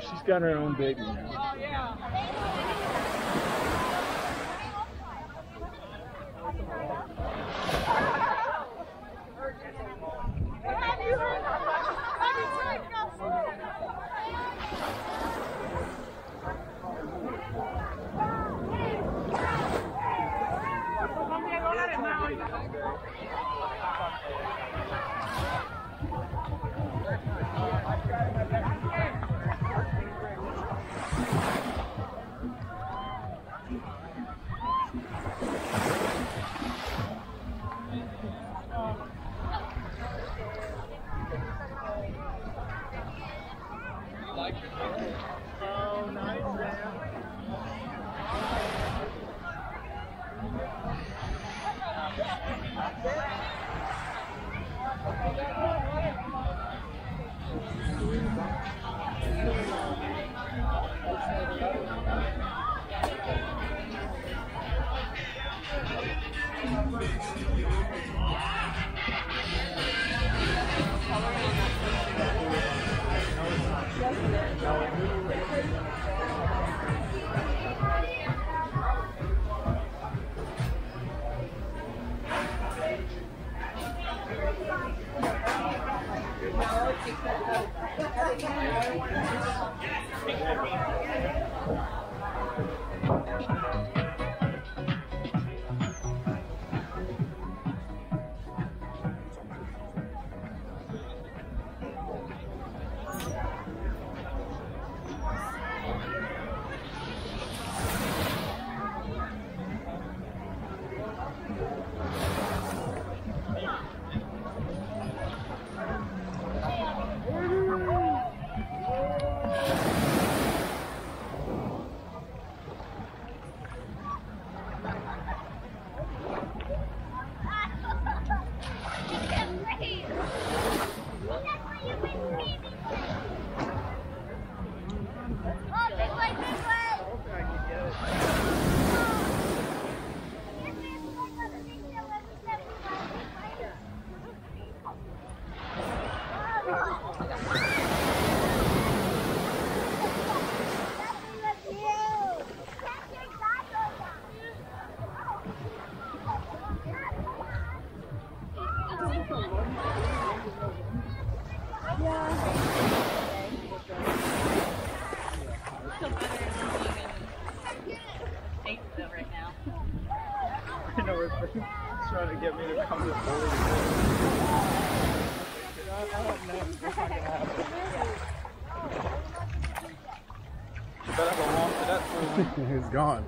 She's got her own baby now. Oh, trying to get me to come to Florida. Better to He's gone.